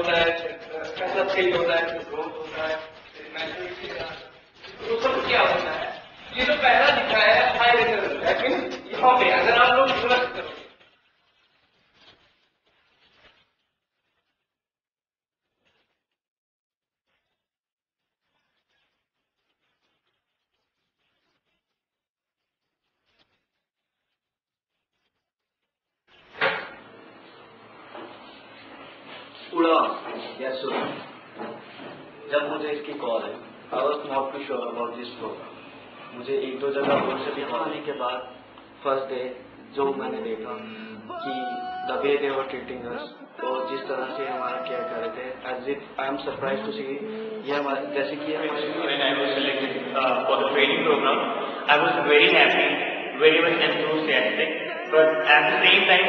होता है कैसा फील होता है ग्रोथ होता है वो सब क्या होता है? ये तो पहला लिखा है हाई लेवल लेकिन, यहाँ पे अगर आप लोग उड़ा यस जब मुझे इसकी कॉल है I was not too sure about this programme मुझे एक दो जगह और से भी आने के बाद फ़र्स्ट डे जो मैंने देखा कि the way they were treating तो जिस तरह से हमारा केयर कर रहे थे as it I am surprise to see ये हमारे जैसे कि selected uh, for the training program, I was very happy, very much enthusiastic, but at the same time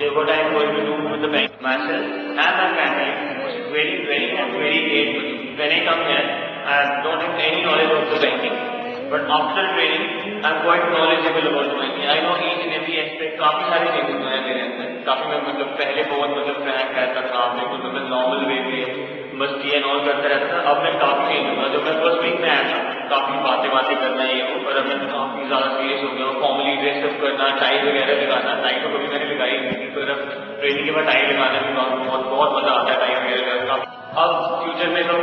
Uh, what I am going to do with the bank myself and my family was very, very, and very great. When I come here, I don't have any knowledge of the banking. But after training, I'm quite knowledgeable about banking. I know each and every aspect. काफ़ी सारी चीज़ें जो है मेरे अंदर काफ़ी मैं मतलब पहले बहुत मतलब फ्रैंक रहता था बिल्कुल मतलब नॉर्मल वे में मस्ती एंड ऑल करता रहता था अब मैं काफ़ी चेंज हुआ जब मैं फ़र्स्ट वीक में आया था काफ़ी बातें बातें करना ये वो पर अब मैं काफ़ी ज़्यादा सीरियस हो गया हूँ फॉर्मली ड्रेसअप करना टाई वगैरह लगाना टाई तो कभी मैंने लगाई नहीं थी पर ट्रेनिंग के बाद टाई लगाने में बहुत बहुत मज़ा आता है टाई वगैरह लगाना अब फ्यूचर में तो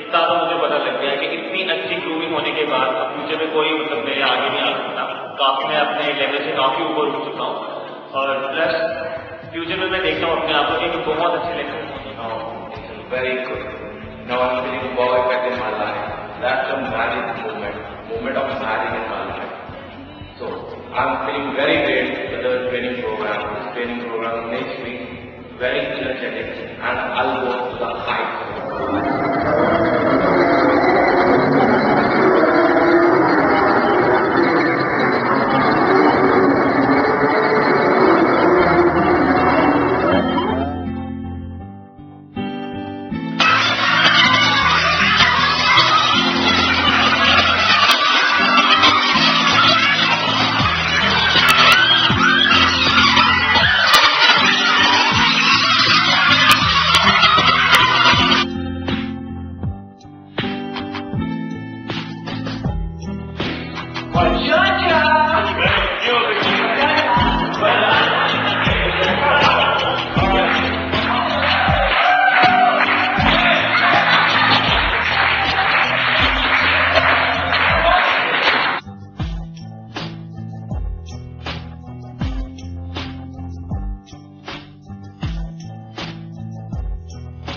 इतना तो मुझे पता लग गया कि इतनी अच्छी ग्रूमिंग होने के बाद अब फ्यूचर में कोई मतलब मेरे आगे नहीं आ सकता काफ़ी मैं अपने लेवल से काफ़ी ऊपर उठ चुका हूँ और प्लस फ्यूचर में मैं देखता हूँ अपने आप को कि बहुत अच्छे level. Now I'm feeling perfect in my life. That's a magic moment, moment of magic in my life. So I'm feeling very great with the training program. This training program makes me very energetic and I'll go to the heights.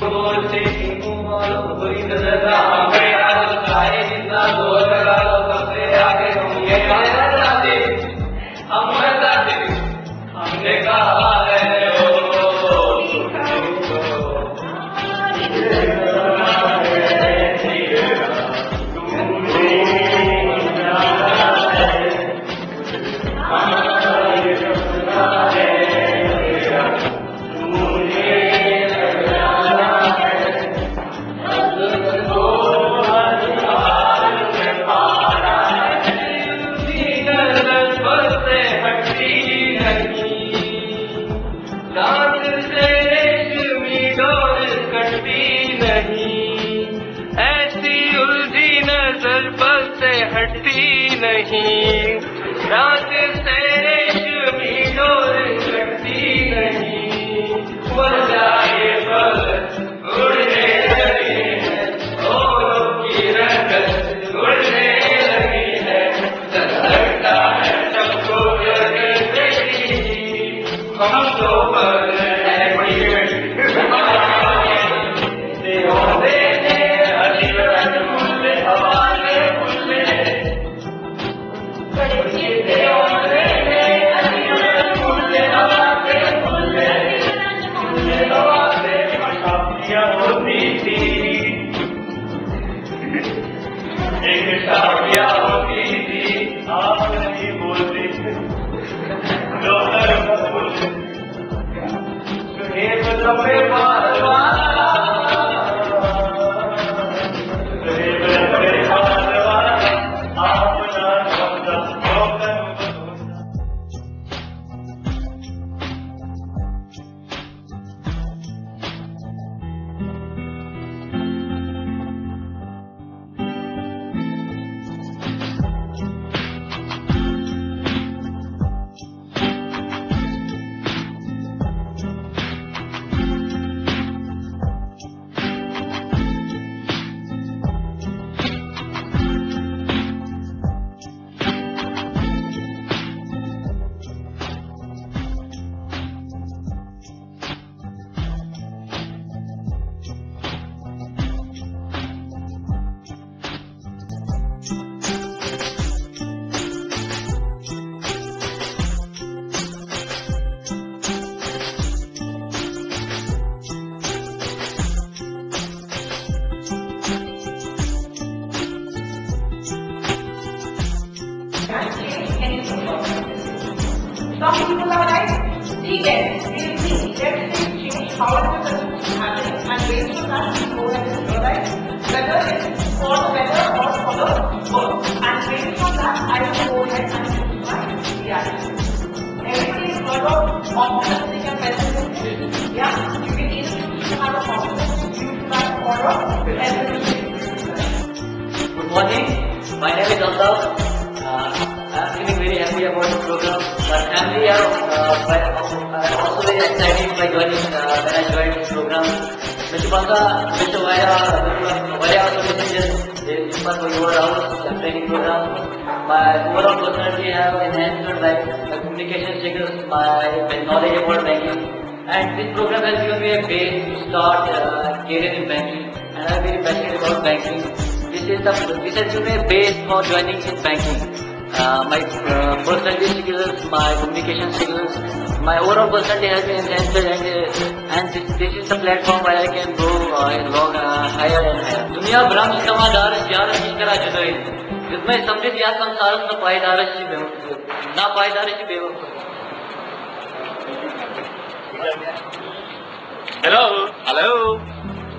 Lord, take me, Lord, bring bring नहीं रात uh, by, are also very excited by joining uh, when I joined this program. Mr. Banga, Mr. Vaya, Vaya also messages in part of your house uh, training program. My overall personality have enhanced by my communication skills, my knowledge about banking. And this program has given me a base to start uh, career in banking. And I'm very passionate about banking. This is the this has given me a base for joining in banking. Uh, my uh, personality skills, my communication skills, my overall personality has been enhanced and, uh, and this, this is the platform where I can go uh, in long, uh, higher and higher. दुनिया ब्रह्म समादार ज्ञान इश्करा जुदाई जिसमें समृद्ध या संसार न पायदार ना पायदार बेवकूफ़ Hello. Hello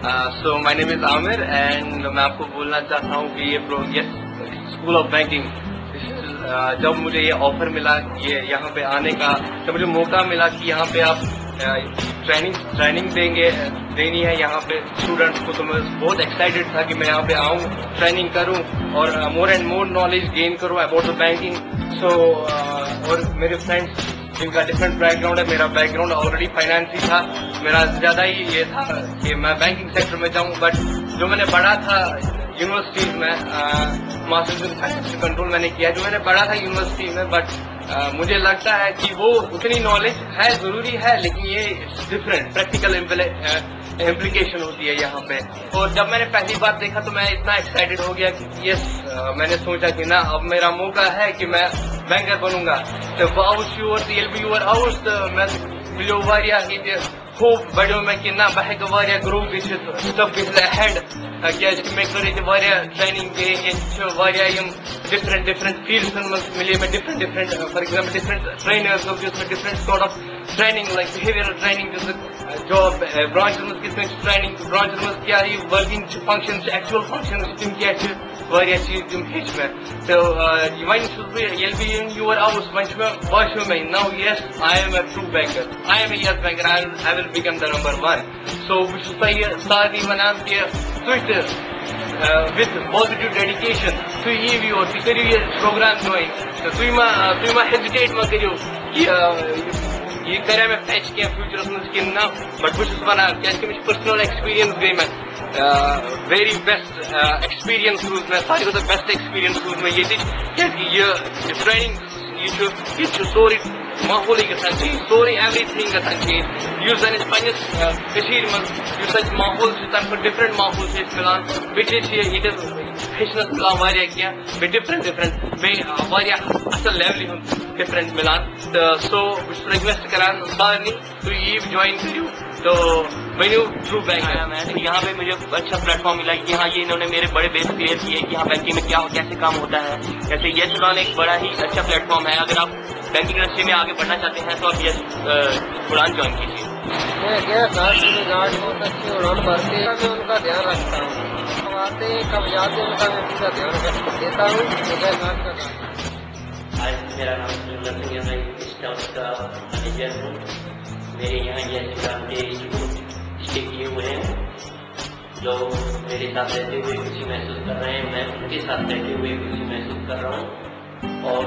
so my name is Aamir and मैं आपको बोलना चाहता हूँ कि ये pro yes school of banking जब मुझे ये ऑफ़र मिला ये यहाँ पे आने का तो मुझे मौका मिला कि यहाँ पे आप ट्रेनिंग ट्रेनिंग देंगे देनी है यहाँ पे स्टूडेंट्स को तो मैं बहुत एक्साइटेड था कि मैं यहाँ पे आऊँ ट्रेनिंग करूँ और more and more knowledge gain करूँ अबाउट द बैंकिंग सो और मेरे फ्रेंड्स जिनका डिफरेंट बैकग्राउंड है, मेरा बैकग्राउंड ऑलरेडी फाइनेंस ही था, मेरा ज़्यादा ही ये था कि मैं बैंकिंग सेक्टर में जाऊँ बट जो मैंने पढ़ा था यूनिवर्सिटी में मास्टर्स इन फाइनेंशियल कंट्रोल मैंने किया, जो मैंने पढ़ा था यूनिवर्सिटी में बट मुझे लगता है कि वो उतनी नॉलेज है, ज़रूरी है, लेकिन ये डिफरेंट प्रैक्टिकल इम्प्लीकेशन होती है यहाँ पे। और जब मैंने पहली बार देखा तो मैं इतना एक्साइटेड हो गया कि यस मैंने सोचा कि ना, अब मेरा मौका है कि मैं बैंकर बनूँगा। तो बाउस यूर एल बी यूर हाउस मैं मिलो वारियाह ये होप बढ़ियो मैं कि ना बह हेको वारियाह ग्रो गजित स्टफ़ गजित अहेड क्या मैं कर वारियाह ट्रेनिंग के ये वारियाह यम डिफरेंट डिफरेंट फील्ड्स मज मिले मैं different different for example different trainers of जिसमें different sort of training like behavioural training job branch मज किस ट्रेनिंग ब्रांच मज क्या ये वर्किंग फ़ंक्शन एक्चुअल फ़ंक्शन तम क्या वारियाह चीज़ तम हेच मैं तो वन छुस बह ये बी इन योर हाउस वन बो मे now yes I am a true banker I am yes banker I will become the number one सो बह सारी वनान कि तुह with positive dedication. तुह यीव योर तुह करियो ये प्रोग्राम ज्वाइन तो तुह मा तुह मा हेजिटेट मा करियो कि ये करे मैं फैच क्या फ्यूचरस मज कि ना बट बस वनान क्या कि पर्सनल एक्सपीरियंस गई मैं वेरी बेस्ट एक्सपीरियंस रूज मैं सारी खुद बेस्ट एक्सपीरियंस रूज मैं ये क्या कि ट्रेनिंग ये सोरी माहौल गसान चेंज सोरी एवरीथिंग गसान चेंज यु जन युस अस माहौल तम डिफरेंट माहौल मिलान बेटे ये हेचनस मिलान वारिया क्या बे डिफरेंट डिफरेंट बे असल लेवल हूँ डिफरेंट मिलान तो सो बस रिक्वेस्ट करान सारनी तु यी ज्वाइन करियो तो मैंने थ्रू बैंक आया मैं तो यहाँ पे मुझे अच्छा प्लेटफॉर्म मिला कि हाँ ये इन्होंने मेरे बड़े बेस क्लियर किए कि हाँ बैंकिंग में क्या हो कैसे काम होता है। जैसे ये उड़ान एक बड़ा ही अच्छा प्लेटफॉर्म है। अगर आप बैंकिंग इंडस्ट्री में आगे बढ़ना चाहते हैं तो आप ये उड़ान ज्वाइन कीजिए। मैं गया था मेरी गाड़ी बहुत अच्छी उड़ान भरती है मैं उनका ध्यान रखता हूँ। कब आते हैं कब जाते हैं उनका मैं पूरा ध्यान देता हूँ सुबह गार्ड का काम आज मेरा नाम सुंदर सिंह है मैं स्टाफ का मैनेजर हूँ। मेरे यहाँ ये एग्ज़ाम के इंस्टीट्यूट किए हुए हैं। जो मेरे साथ रहते हुए खुशी महसूस कर रहे हैं, मैं उनके साथ रहते हुए खुशी महसूस कर रहा हूँ और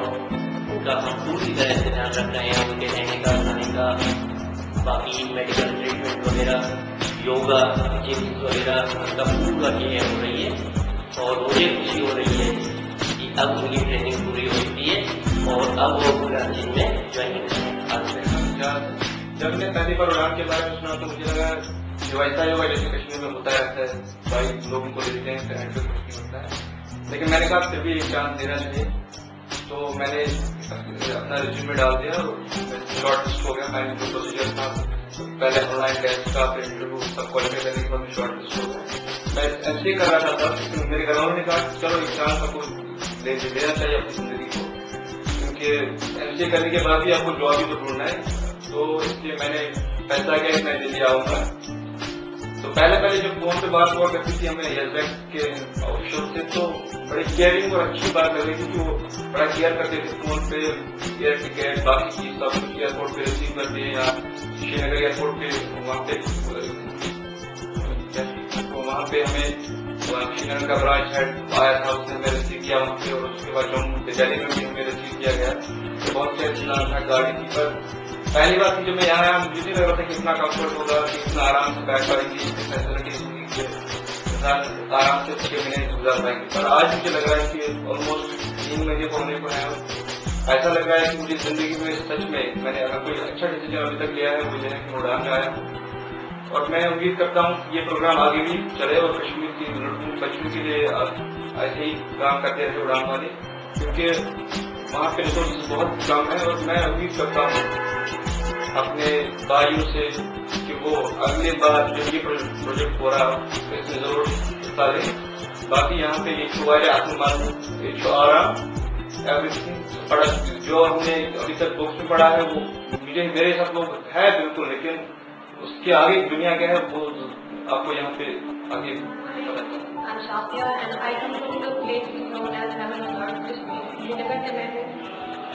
उनका हम पूरी तरह से ध्यान रख रहे हैं, उनके रहने का, खाने का, बाकी मेडिकल ट्रीटमेंट वगैरह, योगा जिम वगैरह, उनका पूरा केयर हो रही है और मुझे खुशी हो रही है कि अब उनकी ट्रेनिंग पूरी हो चुकी है और अब वो पूरा जिम में ज्वाइनिंग करें जब मैं पहली बार उड़ान के बारे में सुना तो मुझे लगा जो ऐसा योगा जैसे कश्मीर में होता रहता है भाई लोगों को लेते हैं फिर एंट्रेंस कोचिंग होता है। लेकिन मैंने कहा, फिर भी एक चांस देना चाहिए। तो मैंने अपना रिज्यूमे डाल दिया और शॉर्ट लिस्ट हो गया। फाइनल प्रोसीजर था। पहले ऑनलाइन टेस्ट का, फिर इंटरव्यू सब क्वालिफाई करने के बाद शॉर्ट लिस्ट हो गया। मैं ऐसे ही करना चाहता था मेरे घर वालों ने कहा चलो, एक चांस आपको देना चाहिए अपनी ज़िंदगी को। क्योंकि एमसीए करने के बाद ही आपको जॉब ही तो ढूंढना है। नीचे मैंने फैसला किया कि मैं दिल्ली आऊँगा तो पहले पहले जब फ़ोन पे बात हुआ करती थी हमें येस बैंक के ऑफिसर से तो बड़ी केयरिंग और अच्छी बात लग रही थी कि वो बड़ा केयर करते थे फ़ोन पे एयर टिकट बाकी चीज़ सब कुछ एयरपोर्ट पे रिसीव करते हैं या श्रीनगर एयरपोर्ट पे, वहाँ पे तो वहाँ पे हमें श्रीनगर का ब्रांच हेड आया था, उसने हमें रिसीव किया वहाँ पे और उसके बाद जम्मू, दिल्ली में भी हमें रिसीव किया गया। तो बहुत से अच्छा था गाड़ी थी, पर पहली बात जब मैं यहाँ आया, मुझे नहीं लग रहा था कि इतना कंफर्ट होगा, कि इतना आराम से बैठ पाएँगे फैसिलिटीज़ आराम से छह महीने गुजार पाएँगे। पर आज मुझे लग रहा है कि ऑलमोस्ट तीन महीने होने को है। ऐसा लग रहा है कि मुझे ज़िंदगी में सच में मैंने अगर कोई अच्छा डिसीज़न अभी तक लिया है ये है कि उड़ान में आया। और मैं उम्मीद करता हूँ कि ये प्रोग्राम आगे भी चले और कश्मीर की बच्चों के लिए ऐसे ही काम करते रहे उड़ान वाले। क्योंकि वहाँ पे रिसोर्स बहुत कम है और मैं उम्मीद करता हूँ। अपने भाइयों से कि वो अगले बार जब ये प्रोजेक्ट हो रहा तो इसमें ज़रूर हिस्सा लें। बाकी यहाँ पे एक सौ आत्मान एक सौ आराम जो हमने अभी तक बुक्स में पढ़ा है, वो मुझे, मेरे साथ वो है बिल्कुल, लेकिन उसके आगे दुनिया क्या है, वो आपको यहाँ पे आगे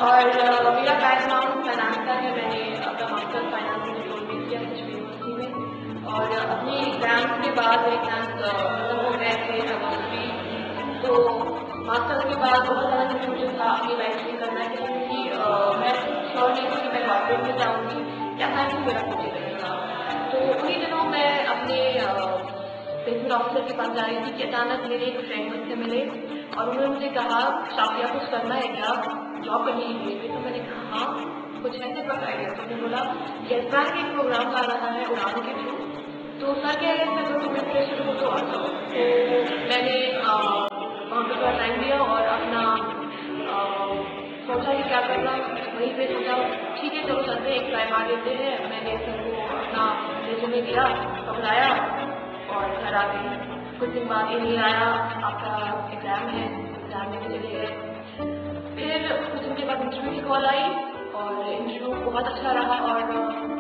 और मेरा बैकग्राउंड फाइनेंस का है, मैंने अपना मास्टर फाइनेंस में किया यूनिवर्सिटी में। और अपने एग्ज़ाम्स के बाद खत्म हो गए थे। तो मास्टर्स के बाद बहुत ज़्यादा कंफ्यूजन था अपनी लाइफ में करना क्योंकि मैं नहीं कि मैं जाऊँगी। या मैं क्यों मेरा कुछ तो उन्हीं दिनों मैं अपने प्लेसमेंट ऑफिसर के पास जा रही थी कि अचानक मेरे एक फ्रेंड मुझसे मिले और उन्होंने मुझे कहा शाफिया कुछ करना है क्या? जॉब करने के लिए। तो मैंने कहा हाँ कुछ ऐसे पर आइडिया तो उन्होंने बोला येस बैंक एक प्रोग्राम आ रहा है उड़ान के थ्रू। तो सर कह रहे थे तो मैं प्रेशर हो। तो मैंने वहाँ पर टाइम दिया और अपना सोचा कि क्या करना वहीं पे सोचा ठीक है, चलो चलते एक ट्राई मार लेते हैं। मैंने सर को अपना रेज्यूमे दिया, पकड़ाया और घर आ गई। कुछ दिन बाद ये आया, आपका एग्ज़ाम है एग्ज़ाम में चले गए। फिर कुछ दिन के बाद इंटरव्यू की कॉल आई और इंटरव्यू बहुत अच्छा रहा और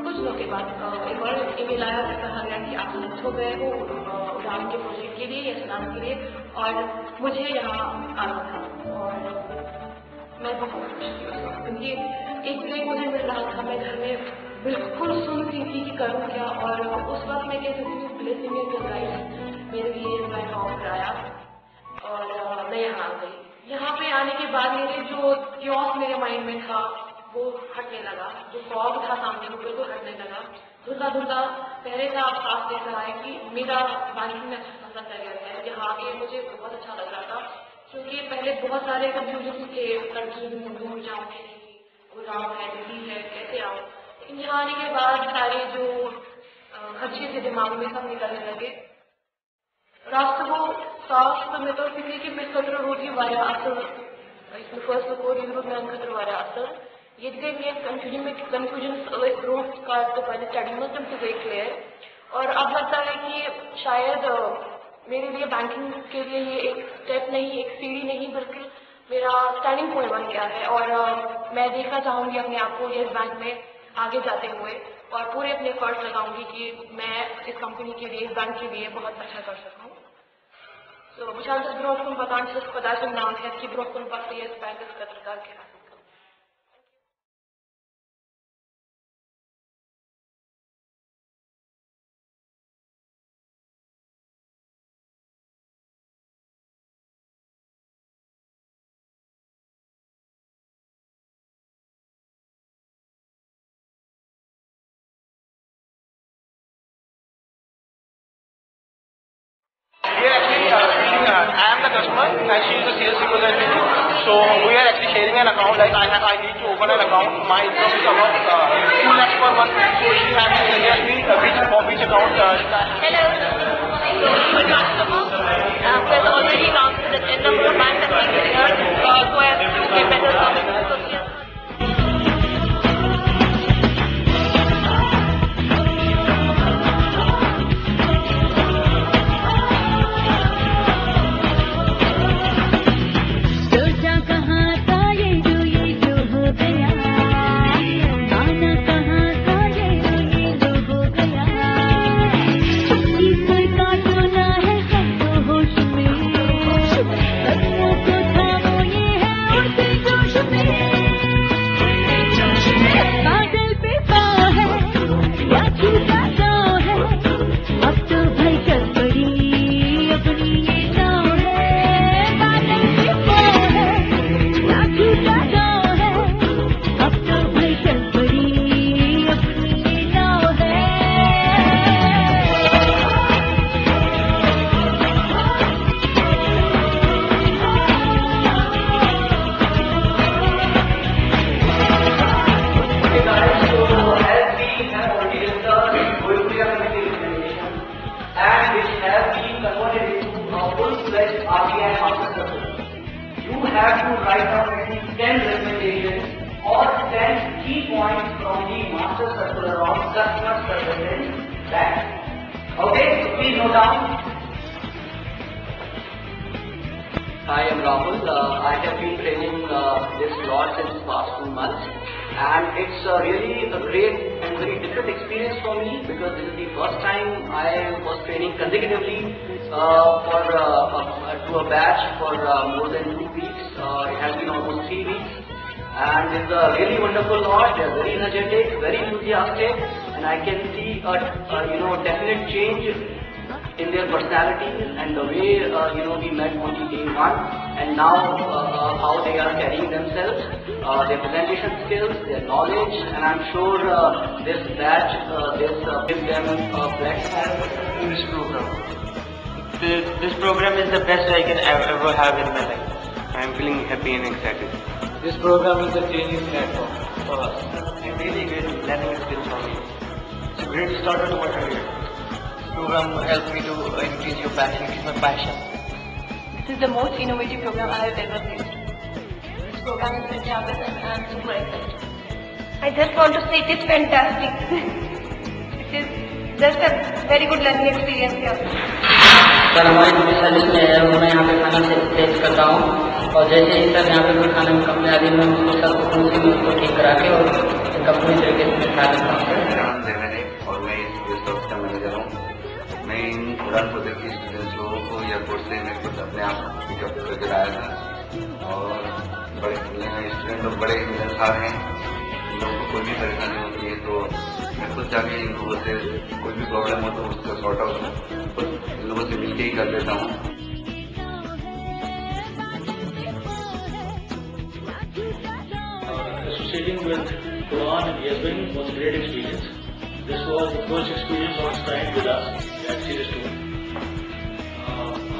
कुछ दिनों के बाद एक और ईमेल आया फिर कहा गया कि आप सिलेक्ट हो गए हो उड़ान के प्रोजेक्ट के लिए या के लिए और मुझे यहाँ आना था और मैं बहुत थी क्योंकि एक ब्रेक मुझे मिल रहा था, मैं घर में बिल्कुल सुन रही थी कि करूँ क्या, और उस वक्त मैं कह सकती हूँ ब्लेसिंग इन लाइफ मेरे लिए मैं फॉर्म कराया और मैं यहाँ आ गई। यहाँ पे आने के बाद मेरे जो क्योस मेरे माइंड में था, वो हटने लगा। जो फॉग था सामने, वो बिल्कुल हटने लगा। धुंधा धुंधा पहले से आप साफ़ देख रहा है कि मेरा बैंकिंग में अच्छा खासा करियर है। यहाँ आके मुझे बहुत अच्छा लग रहा था। क्योंकि पहले बहुत सारे कंफ्यूजन थे लड़की में दूर जाऊँ वो गाँव है दिल्ली है, कैसे आऊँ लेकिन यहाँ आने के बाद सारे जो खर्चे थे दिमाग में सब निकलने लगे। राष्ट्रमेतो मित्रमित्र रूढी वाया असर फ़र्स्ट को रूट में खतर वाया असर ये गई मेन कंफ्यूजन में कंफ्यूजन रूट का तो पहले स्टडी में तुम गई क्लियर और अब लगता है कि शायद मेरे लिए बैंकिंग के लिए ये एक स्टेप नहीं एक सीढ़ी नहीं बल्कि मेरा स्टैंडिंग पॉइंट बन गया है। और मैं देखना चाहूँगी अपने आप को येस बैंक में आगे जाते हुए और पूरे अपने फ़र्ज़ लगाऊँगी कि मैं इस कंपनी के लिए इस बैंक के लिए बहुत अच्छा कर सकूँ। So, Michelle just brought from Vakanchas Padasam now, he has keep brought from Pakhtiyas Bankas Katrikar Kira. and she is a sales representative. So we are actually sharing an account. Like I I need to open an account. My income is about uh, two lakhs per month. So she has to suggest me uh, which for which account. Uh, Hello. Uh, there's already announced that the number of banks that we RBI officers, you have to write down at least 10 recommendations or 10 key points from the master circular on customer surveillance bank. Okay, please note down. Hi, I'm Rahul. Uh, I have been training uh, this law since past two months and it's uh, really a great and very different experience for me because this is the first time I was training consecutively uh, for uh, uh, to a batch for uh, more than two weeks. Uh, it has been almost three weeks and it's a really wonderful lot. They're very energetic, very enthusiastic and I can see a, a you know definite change in their personalities and the way uh, you know we met on the day one and now uh, uh, how they are carrying themselves, uh, their presentation skills, their knowledge and I'm sure uh, this batch uh, this uh, give them a platform in this program. This, this program is the best I can ever, ever have in my life. I am feeling happy and excited. This program is the changing platform for us. I'm really great learning skills for me. It's a great start to my career. Program helped me to increase your passion, increase my passion. This is the most innovative program I have ever faced. This program is fantastic and I am super excited. I just want to say it is fantastic. it is just a very good learning experience here. Sir हमारी जो service में है वो मैं यहाँ पे खाना से टेस्ट करता हूँ और जैसे ही सर यहाँ पे कोई खाने में कंपनी आती है मैं उसको सर को पूछ के उसको ठीक करा के और पूरी तरीके से खा लेता हूँ उड़ान प्रोजेक्ट के स्टूडेंट्स को एयरपोर्ट से मैं खुद अपने आप पिकअप करके लाया था और बड़े स्टूडेंट लोग बड़े मिलनसार हैं इन लोगों को कोई भी परेशानी होती है तो मैं खुद जाके इन लोगों से कोई भी प्रॉब्लम हो तो उसका सॉर्ट आउट मैं खुद इन लोगों से मिलके ही कर देता हूँ associating with Quran and Yasmin was a great experience. This was the first experience of its kind with us at Sirius 2.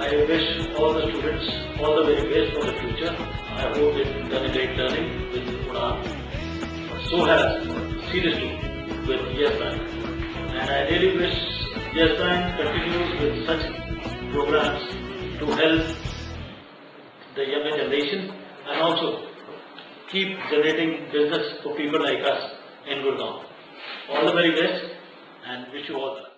I wish all the students all the very best for the future. I hope they've done a great learning with Quran. So has Sirius 2 with Yasmin. And I really wish Yasmin continues with such programs to help the younger generation and also keep generating business for people like us in Gurgaon. All the very best and wish you all the